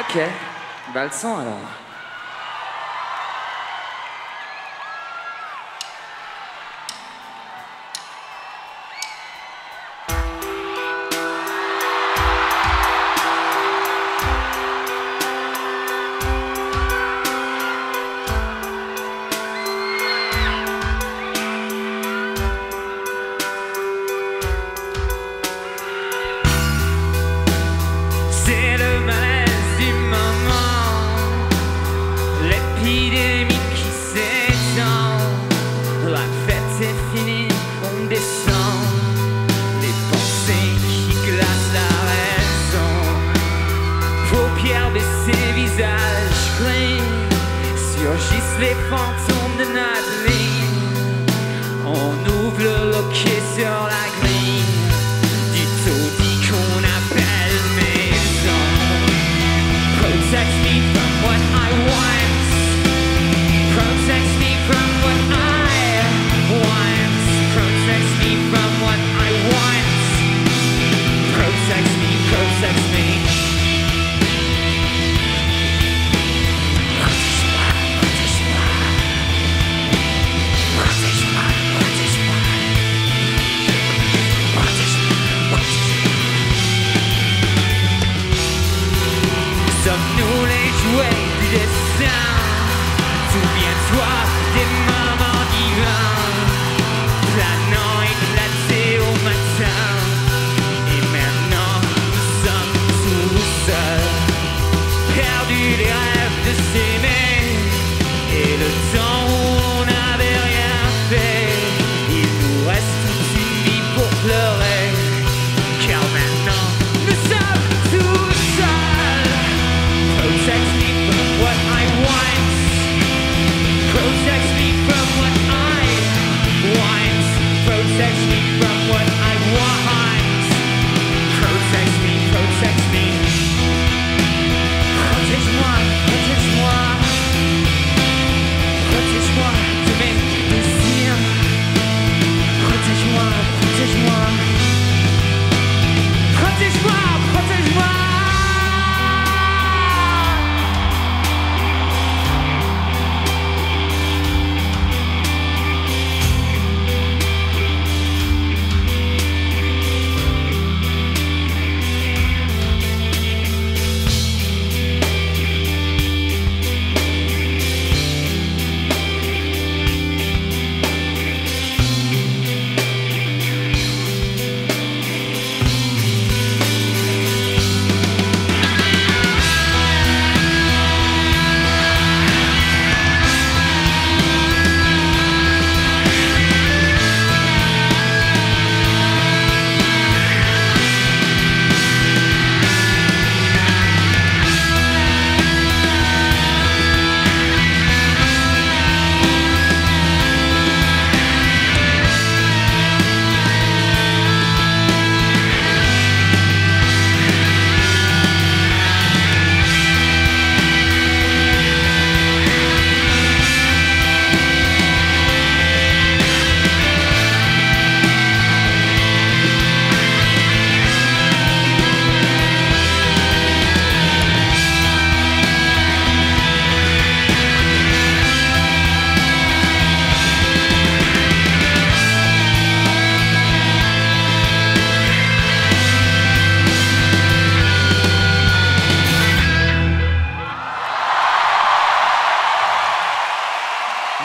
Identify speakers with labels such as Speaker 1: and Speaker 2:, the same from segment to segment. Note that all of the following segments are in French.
Speaker 1: Ok, bah le sang alors.
Speaker 2: surgissent les fantômes de notre. On ouvre le loquet sur la grille. I get my.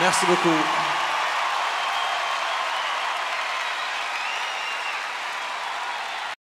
Speaker 3: Merci beaucoup.